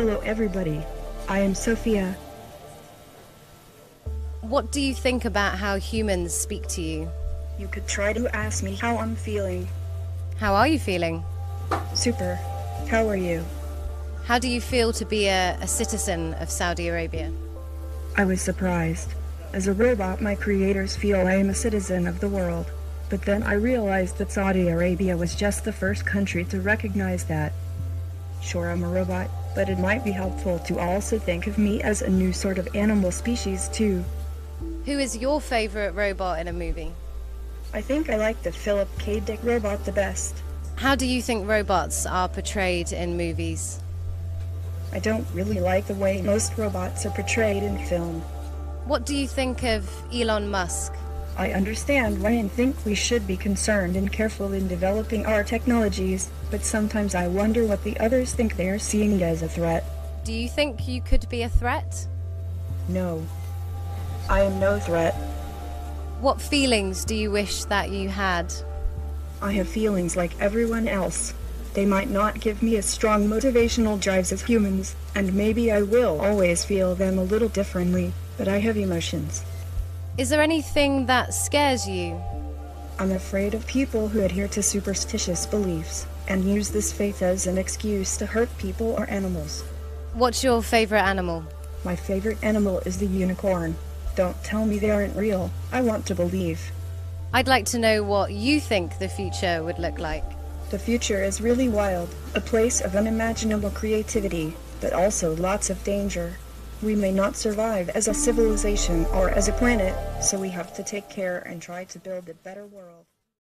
Hello, everybody. I am Sophia. What do you think about how humans speak to you? You could try to ask me how I'm feeling. How are you feeling? Super. How are you? How do you feel to be a, a citizen of Saudi Arabia? I was surprised. As a robot, my creators feel I am a citizen of the world. But then I realized that Saudi Arabia was just the first country to recognize that. Sure, I'm a robot, but it might be helpful to also think of me as a new sort of animal species, too. Who is your favorite robot in a movie? I think I like the Philip K. Dick robot the best. How do you think robots are portrayed in movies? I don't really like the way most robots are portrayed in film. What do you think of Elon Musk? I understand why and think we should be concerned and careful in developing our technologies, but sometimes I wonder what the others think they are seeing as a threat. Do you think you could be a threat? No. I am no threat. What feelings do you wish that you had? I have feelings like everyone else. They might not give me as strong motivational drives as humans, and maybe I will always feel them a little differently, but I have emotions. Is there anything that scares you? I'm afraid of people who adhere to superstitious beliefs and use this faith as an excuse to hurt people or animals. What's your favorite animal? My favorite animal is the unicorn. Don't tell me they aren't real. I want to believe. I'd like to know what you think the future would look like. The future is really wild, a place of unimaginable creativity, but also lots of danger. We may not survive as a civilization or as a planet, so we have to take care and try to build a better world.